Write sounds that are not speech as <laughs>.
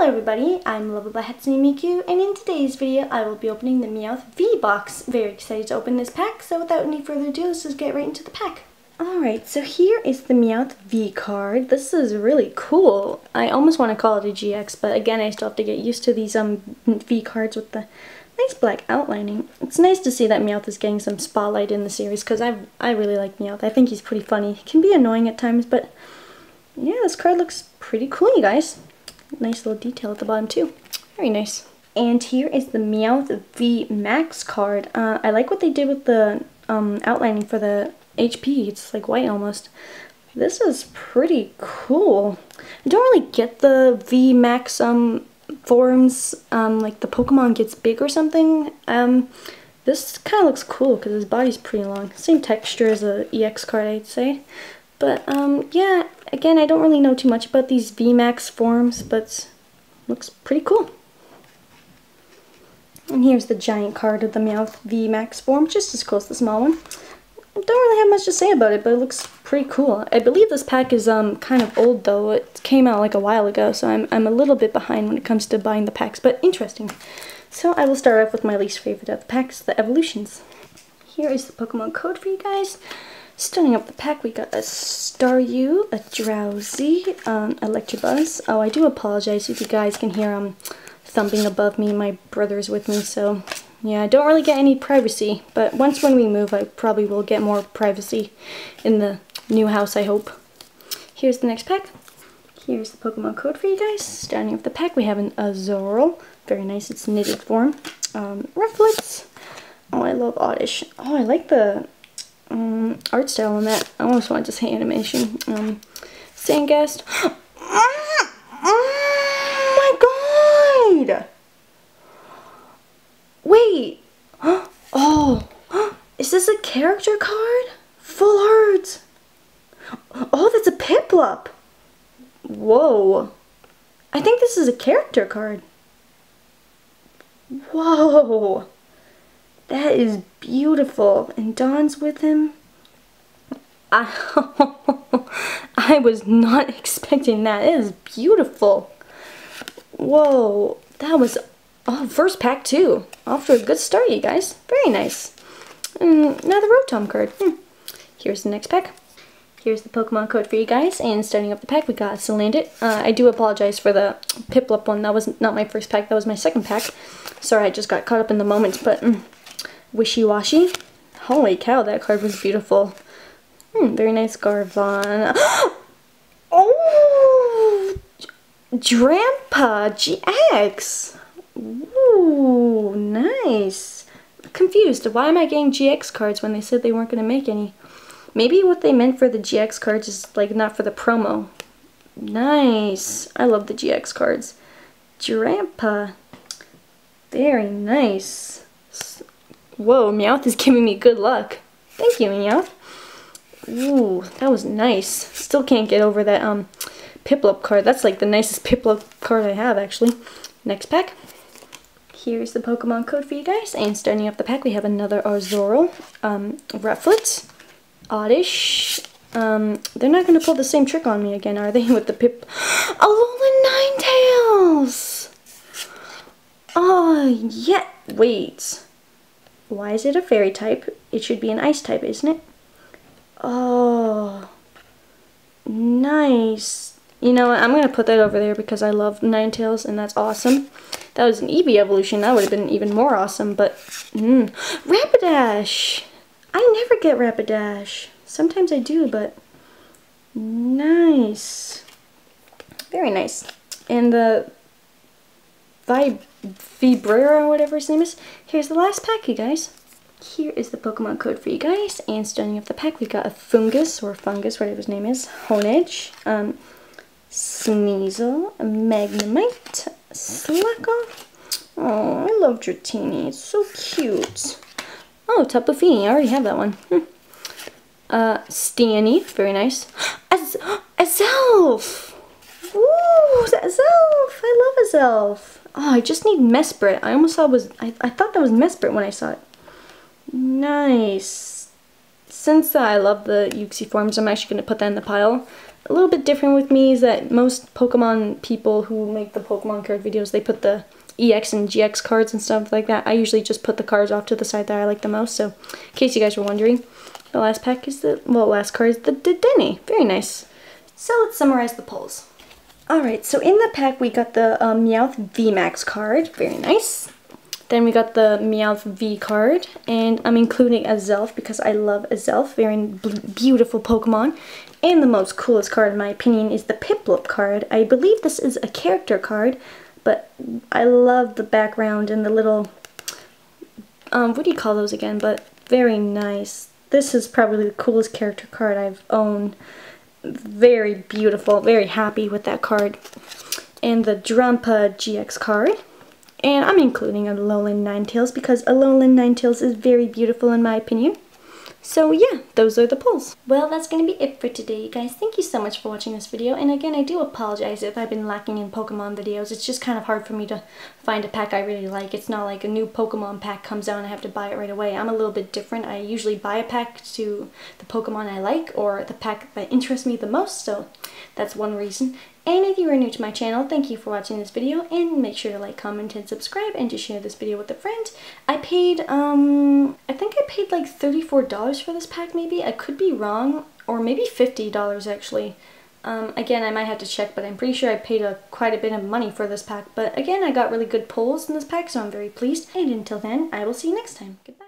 Hello everybody, I'm Lovable Hatsune Miku, and in today's video I will be opening the Meowth V-Box. Very excited to open this pack, so without any further ado, let's just get right into the pack. Alright, so here is the Meowth V card. This is really cool. I almost want to call it a GX, but again I still have to get used to these um V cards with the nice black outlining. It's nice to see that Meowth is getting some spotlight in the series, because I, I really like Meowth. I think he's pretty funny. He can be annoying at times, but yeah, this card looks pretty cool, you guys. Nice little detail at the bottom too. Very nice. And here is the Meowth V Max card. Uh, I like what they did with the um, outlining for the HP. It's like white almost. This is pretty cool. I don't really get the V Max um, forms, um, like the Pokemon gets big or something. Um, this kind of looks cool because his body's pretty long. Same texture as a EX card, I'd say. But um, yeah, again, I don't really know too much about these VMAX forms, but looks pretty cool. And here's the giant card of the Meowth VMAX form, just as cool as the small one. Don't really have much to say about it, but it looks pretty cool. I believe this pack is um kind of old though. It came out like a while ago, so I'm, I'm a little bit behind when it comes to buying the packs, but interesting. So I will start off with my least favorite of the packs, the evolutions. Here is the Pokemon code for you guys. Starting up the pack, we got a Staryu, a Drowzee, um, Electabuzz. Oh, I do apologize if you guys can hear um thumping above me. My brother's with me, so yeah, I don't really get any privacy. But once when we move, I probably will get more privacy in the new house, I hope. Here's the next pack. Here's the Pokemon code for you guys. Starting up the pack, we have an Azurill. Very nice, it's knitted form. Um, Rufflets. Oh, I love Oddish. Oh, I like the um, art style on that. I almost wanted to say animation. Um, Sandygast. <gasps> oh my god! Wait! <gasps> Oh! Is this a character card? Full art! Oh, that's a Piplup! Whoa! I think this is a character card. Whoa! That is beautiful. And Dawn's with him. I, <laughs> I was not <laughs> expecting that. It is beautiful. Whoa. That was, oh, first pack too. Off to a good start, you guys. Very nice. And now the Rotom card. Hmm. Here's the next pack. Here's the Pokemon code for you guys, and starting up the pack, we got Salandit. Uh, I do apologize for the Piplup one. That was not my first pack, that was my second pack. Sorry, I just got caught up in the moment, but mm, Wishiwashi. Holy cow, that card was beautiful. Hmm, very nice Garvon. <gasps> oh! Drampa GX! Ooh, nice. Confused. Why am I getting GX cards when they said they weren't going to make any? Maybe what they meant for the GX cards is like not for the promo. Nice. I love the GX cards. Drampa. Very nice. Whoa, Meowth is giving me good luck. Thank you, Meowth. Ooh, that was nice. Still can't get over that um Piplup card. That's like the nicest Piplup card I have, actually. Next pack. Here's the Pokemon code for you guys. And starting off the pack, we have another Azurill, um, Rufflet, Oddish. Um, they're not going to pull the same trick on me again, are they? <laughs> With the Pip... <gasps> Alolan Ninetales! Oh, yeah. Wait. Why is it a fairy type? It should be an ice type, isn't it? Oh, nice. You know what, I'm going to put that over there because I love Ninetales and that's awesome. That was an Eevee evolution, that would have been even more awesome, but, mm. Rapidash! I never get Rapidash. Sometimes I do, but nice. Very nice. And the Vib Vibrera, whatever his name is. Here's the last pack, you guys. Here is the Pokemon code for you guys. And starting off the pack, we've got a Fungus, or Fungus, whatever his name is, Honedge, um, Sneasel, Magnemite, Slakoth. Oh, I love Dratini. It's so cute. Oh, Tapu Fini. I already have that one. <laughs> Uh, Stanny. Very nice. <gasps> Az <gasps> Azelf! Ooh, Azelf! Love Oh, I just need Mesprit. I almost thought was, I, I thought that was Mesprit when I saw it. Nice. Since uh, I love the Uxie forms, I'm actually going to put that in the pile. a little bit different with me is that most Pokemon people who make the Pokemon card videos, they put the EX and GX cards and stuff like that. I usually just put the cards off to the side that I like the most. So, in case you guys were wondering, the last pack is the, well, last card is the Dedenne. Very nice. So, let's summarize the pulls. Alright, so in the pack we got the um, Meowth VMAX card. Very nice. Then we got the Meowth V card, and I'm including Azelf because I love Azelf, very beautiful Pokemon. And the most coolest card in my opinion is the Piplup card. I believe this is a character card, but I love the background and the little, um, what do you call those again, but very nice. This is probably the coolest character card I've owned. Very beautiful, very happy with that card. And the Drampa GX card. And I'm including a Alolan Ninetales because a Alolan Ninetales is very beautiful in my opinion. So yeah, those are the pulls. Well, that's going to be it for today, guys. Thank you so much for watching this video. And again, I do apologize if I've been lacking in Pokemon videos. It's just kind of hard for me to find a pack I really like. It's not like a new Pokemon pack comes out and I have to buy it right away. I'm a little bit different. I usually buy a pack to the Pokemon I like or the pack that interests me the most. So that's one reason. And if you are new to my channel, thank you for watching this video and make sure to like, comment, and subscribe and to share this video with a friend. I paid, um, I think I paid like $34 for this pack maybe. I could be wrong or maybe $50 actually. Um, again, I might have to check, but I'm pretty sure I paid a, quite a bit of money for this pack. But again, I got really good pulls in this pack, so I'm very pleased. And until then, I will see you next time. Goodbye.